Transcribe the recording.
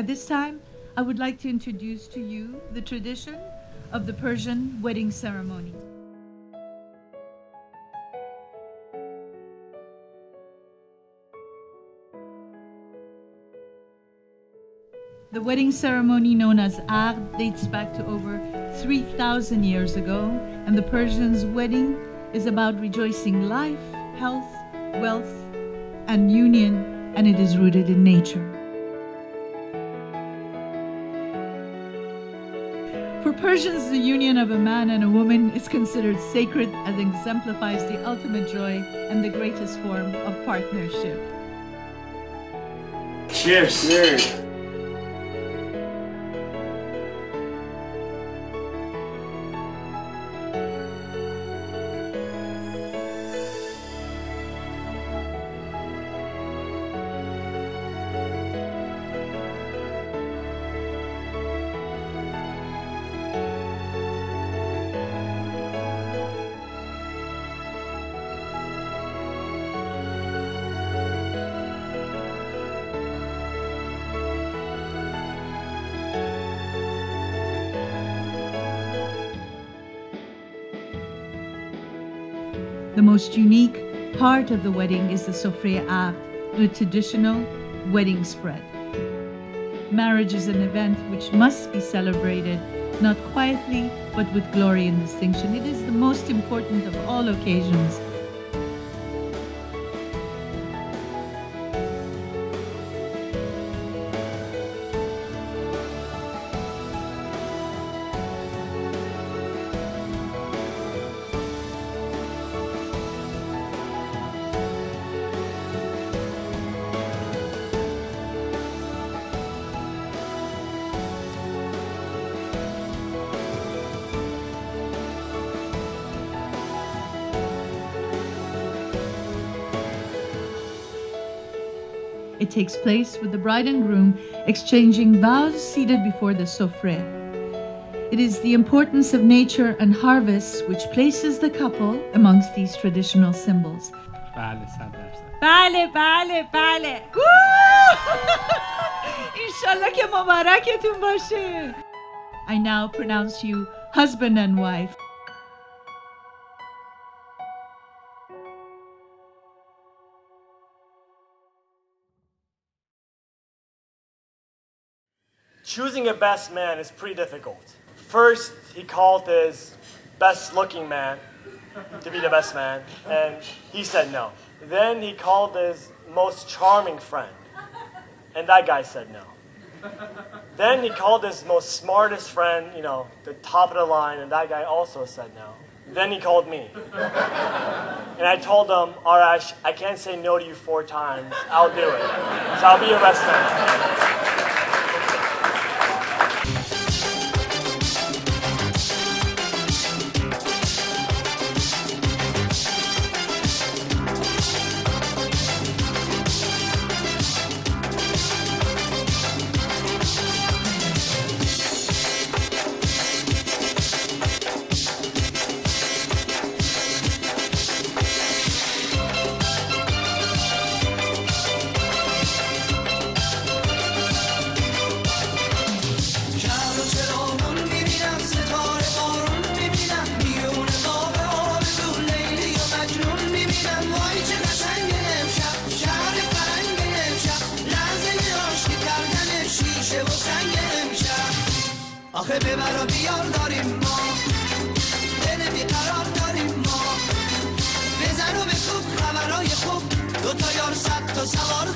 At this time, I would like to introduce to you the tradition of the Persian wedding ceremony. The wedding ceremony known as Aqd dates back to over 3,000 years ago, and the Persians' wedding is about rejoicing life, health, wealth, and union, and it is rooted in nature. For Persians, the union of a man and a woman is considered sacred as it exemplifies the ultimate joy and the greatest form of partnership. Cheers. Cheers. The most unique part of the wedding is the sofre aqd, the traditional wedding spread. Marriage is an event which must be celebrated not quietly but with glory and distinction. It is the most important of all occasions It takes place with the bride and groom exchanging vows seated before the sofre. It is the importance of nature and harvest which places the couple amongst these traditional symbols. بله صد درصد بله بله بله انشالله که مبارکتون باشه I now pronounce you husband and wife. Choosing a best man is pretty difficult. First, he called his best looking man to be the best man, and he said no. Then he called his most charming friend, and that guy said no. Then he called his most smartest friend, you know, the top of the line, and that guy also said no. Then he called me. And I told him, Arash, I can't say no to you four times. I'll do it. So I'll be your best آخه ببر و بیار داریم ما. دل بیقرار داریم ما. بزن و بکوب خبرهای خوب. دو تا یار صد تا سوار